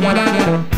What Thank you.